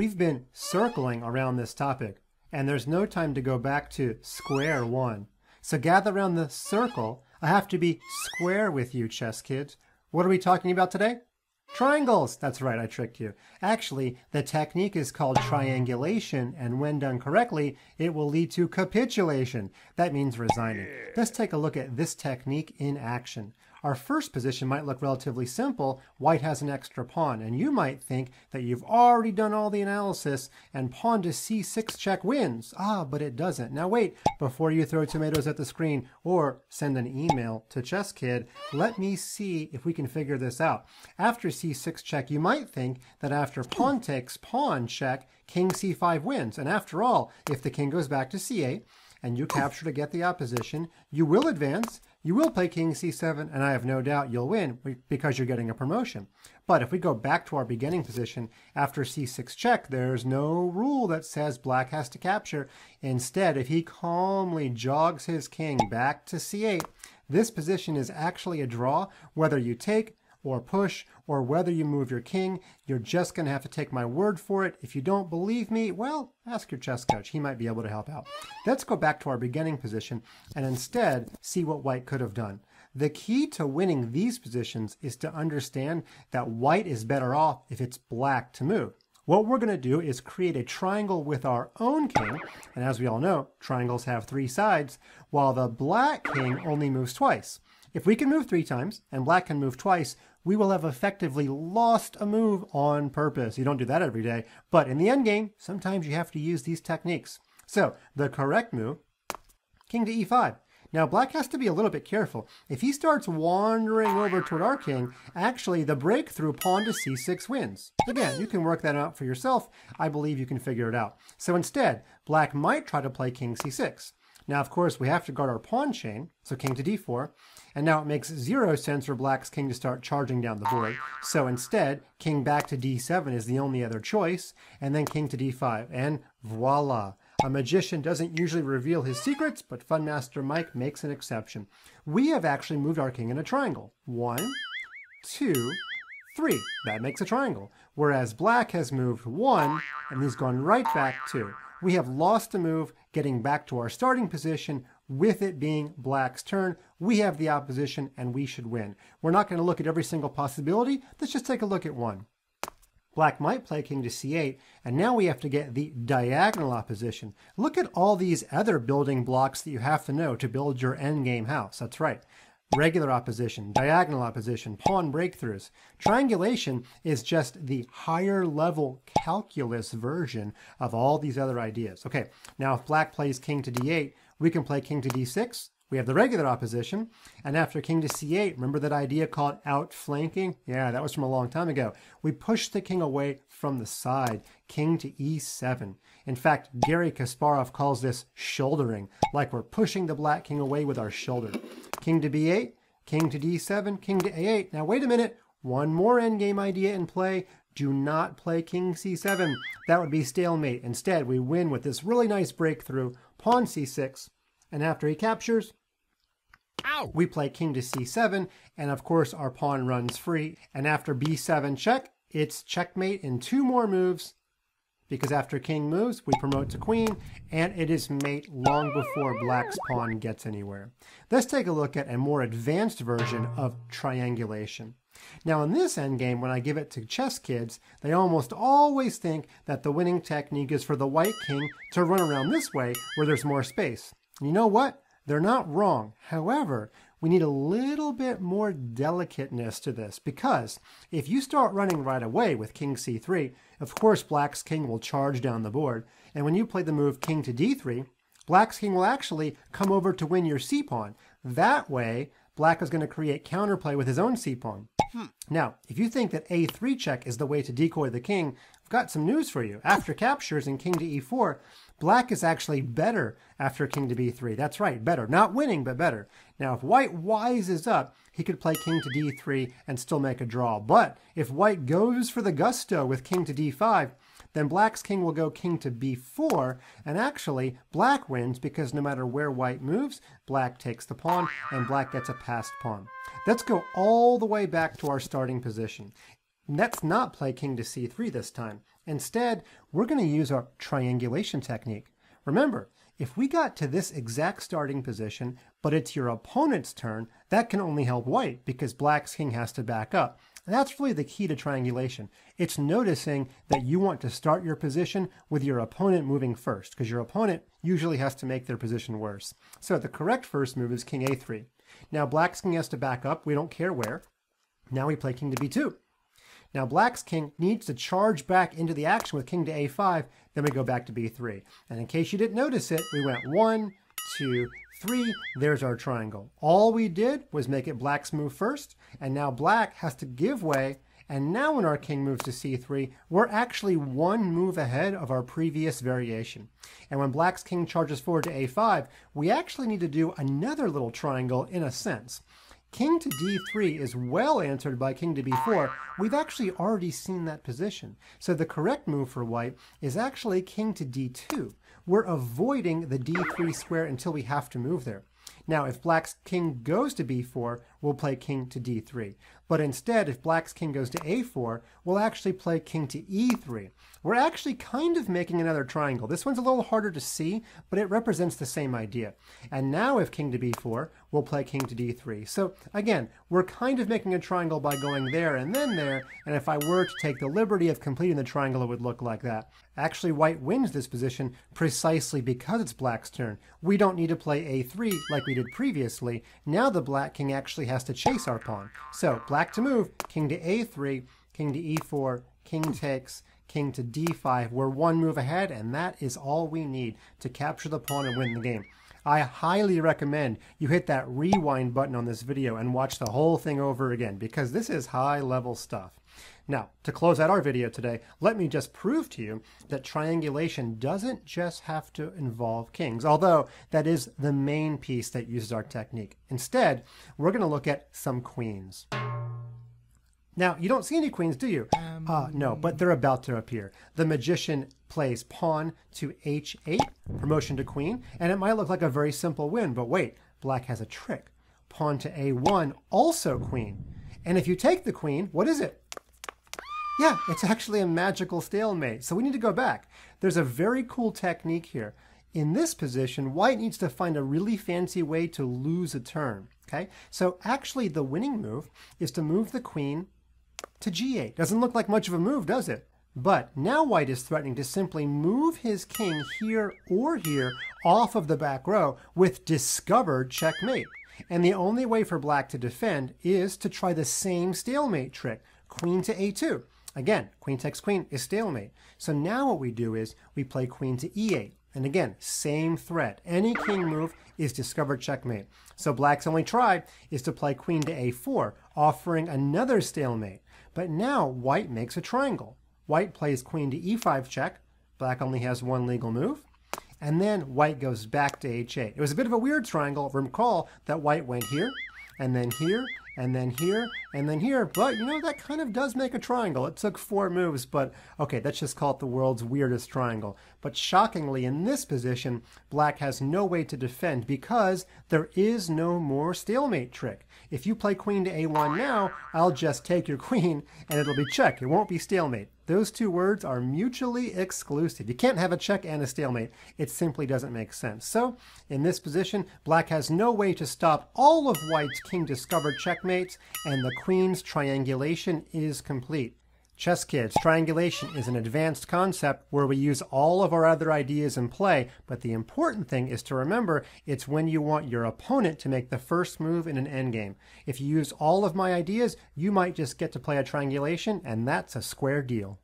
we've been circling around this topic, and there's no time to go back to square one. So gather around the circle. I have to be square with you, chess kids. What are we talking about today? Triangles! That's right, I tricked you. Actually, the technique is called triangulation, and when done correctly, it will lead to capitulation. That means resigning. Let's take a look at this technique in action. Our first position might look relatively simple. White has an extra pawn, and you might think that you've already done all the analysis and pawn to c6 check wins. Ah, but it doesn't. Now wait, before you throw tomatoes at the screen or send an email to ChessKid, let me see if we can figure this out. After c6 check, you might think that after pawn takes pawn check, king c5 wins. And after all, if the king goes back to c8, and you capture to get the opposition, you will advance, you will play king c7, and I have no doubt you'll win because you're getting a promotion. But if we go back to our beginning position after c6 check, there's no rule that says black has to capture. Instead, if he calmly jogs his king back to c8, this position is actually a draw, whether you take or push or whether you move your king. You're just going to have to take my word for it. If you don't believe me, well, ask your chess coach. He might be able to help out. Let's go back to our beginning position and instead see what white could have done. The key to winning these positions is to understand that white is better off if it's black to move. What we're going to do is create a triangle with our own king, and as we all know, triangles have three sides, while the black king only moves twice. If we can move three times and black can move twice, we will have effectively lost a move on purpose. You don't do that every day, but in the end game, sometimes you have to use these techniques. So the correct move, king to e5. Now black has to be a little bit careful. If he starts wandering over toward our king, actually the breakthrough pawn to c6 wins. Again, you can work that out for yourself. I believe you can figure it out. So instead, black might try to play king c6. Now, of course, we have to guard our pawn chain, so king to d4, and now it makes zero sense for black's king to start charging down the board. So instead, king back to d7 is the only other choice, and then king to d5, and voila! A magician doesn't usually reveal his secrets, but Funmaster Mike makes an exception. We have actually moved our king in a triangle. One, two, three. That makes a triangle. Whereas black has moved one, and he's gone right back two we have lost a move getting back to our starting position with it being black's turn. We have the opposition and we should win. We're not going to look at every single possibility. Let's just take a look at one. Black might play king to c8, and now we have to get the diagonal opposition. Look at all these other building blocks that you have to know to build your endgame house. That's right regular opposition, diagonal opposition, pawn breakthroughs. Triangulation is just the higher level calculus version of all these other ideas. Okay, now if black plays king to d8, we can play king to d6, we have the regular opposition, and after king to c8, remember that idea called outflanking? Yeah, that was from a long time ago. We push the king away from the side, king to e7. In fact, Garry Kasparov calls this shouldering, like we're pushing the black king away with our shoulder. King to b8, king to d7, king to a8. Now wait a minute, one more endgame idea in play. Do not play king c7. That would be stalemate. Instead, we win with this really nice breakthrough, pawn c6, and after he captures, Ow. We play king to c7, and of course our pawn runs free. And after b7 check, it's checkmate in two more moves, because after king moves, we promote to queen, and it is mate long before black's pawn gets anywhere. Let's take a look at a more advanced version of triangulation. Now in this endgame, when I give it to chess kids, they almost always think that the winning technique is for the white king to run around this way where there's more space. You know what? They're not wrong. However, we need a little bit more delicateness to this because if you start running right away with king c3, of course black's king will charge down the board. And when you play the move king to d3, black's king will actually come over to win your c-pawn. That way, black is going to create counterplay with his own c-pawn. Hmm. Now, if you think that a3 check is the way to decoy the king, I've got some news for you. After captures in king to e4, black is actually better after king to b3. That's right, better. Not winning, but better. Now, if white wises up, he could play king to d3 and still make a draw. But if white goes for the gusto with king to d5, then black's king will go king to b4, and actually black wins because no matter where white moves, black takes the pawn, and black gets a passed pawn. Let's go all the way back to our starting position. Let's not play king to c3 this time. Instead, we're going to use our triangulation technique. Remember, if we got to this exact starting position, but it's your opponent's turn, that can only help white because black's king has to back up. And that's really the key to triangulation. It's noticing that you want to start your position with your opponent moving first, because your opponent usually has to make their position worse. So the correct first move is king a3. Now black's king has to back up, we don't care where. Now we play king to b2. Now black's king needs to charge back into the action with king to a5, then we go back to b3. And in case you didn't notice it, we went one, two, three, there's our triangle. All we did was make it black's move first, and now black has to give way, and now when our king moves to c3, we're actually one move ahead of our previous variation. And when black's king charges forward to a5, we actually need to do another little triangle in a sense. King to d3 is well answered by king to b4. We've actually already seen that position. So the correct move for white is actually king to d2. We're avoiding the d3 square until we have to move there. Now, if black's king goes to b4, we'll play king to d3. But instead, if black's king goes to a4, we'll actually play king to e3. We're actually kind of making another triangle. This one's a little harder to see, but it represents the same idea. And now if king to b4, we'll play king to d3. So again, we're kind of making a triangle by going there and then there, and if I were to take the liberty of completing the triangle, it would look like that. Actually, white wins this position precisely because it's black's turn. We don't need to play a3 like we did previously. Now the black king actually has to chase our pawn. So black to move, king to a3, king to e4, king takes, king to d5. We're one move ahead, and that is all we need to capture the pawn and win the game. I highly recommend you hit that rewind button on this video and watch the whole thing over again because this is high level stuff. Now, to close out our video today, let me just prove to you that triangulation doesn't just have to involve kings, although that is the main piece that uses our technique. Instead, we're going to look at some queens. Now, you don't see any queens, do you? Um, uh, no, but they're about to appear. The magician plays pawn to h8, promotion to queen, and it might look like a very simple win, but wait, black has a trick. Pawn to a1, also queen. And if you take the queen, what is it? Yeah, it's actually a magical stalemate. So we need to go back. There's a very cool technique here. In this position, white needs to find a really fancy way to lose a turn. Okay, so actually the winning move is to move the queen to g8. Doesn't look like much of a move, does it? But now white is threatening to simply move his king here or here off of the back row with discovered checkmate. And the only way for black to defend is to try the same stalemate trick, queen to a2. Again, queen takes queen is stalemate. So now what we do is we play queen to e8. And again, same threat. Any king move is discovered checkmate. So black's only try is to play queen to a4, offering another stalemate. But now white makes a triangle. White plays queen to e5 check. Black only has one legal move. And then white goes back to h8. It was a bit of a weird triangle. Recall that white went here, and then here, and then here, and then here. But, you know, that kind of does make a triangle. It took four moves, but okay, let's just call it the world's weirdest triangle. But shockingly, in this position, black has no way to defend because there is no more stalemate trick. If you play queen to a1 now, I'll just take your queen, and it'll be check. It won't be stalemate. Those two words are mutually exclusive. You can't have a check and a stalemate. It simply doesn't make sense. So, in this position, black has no way to stop all of white's king discovered checkmates, and the queen's triangulation is complete. Chess Kids, triangulation is an advanced concept where we use all of our other ideas in play, but the important thing is to remember it's when you want your opponent to make the first move in an endgame. If you use all of my ideas, you might just get to play a triangulation, and that's a square deal.